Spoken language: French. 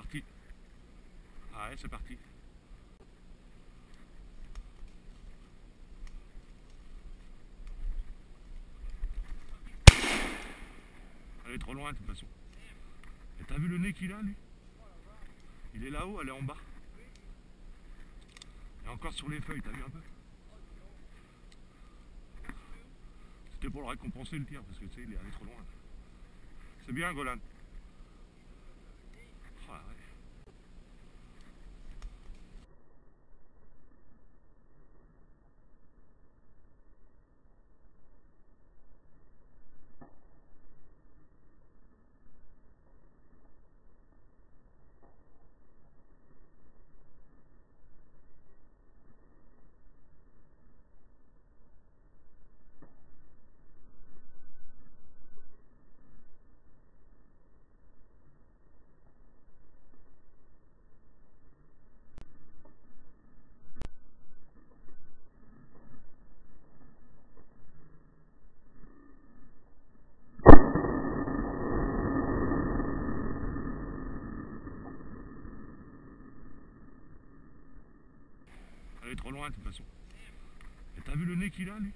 parti. Ah ouais, c'est parti. Elle est trop loin de toute façon. Et t'as vu le nez qu'il a lui? Il est là-haut, elle est en bas. Et encore sur les feuilles, t'as vu un peu? C'était pour le récompenser le tir, parce que tu sais, il est allé trop loin. C'est bien Golan. Come on, Trop loin de toute façon. Et t'as vu le nez qu'il a lui?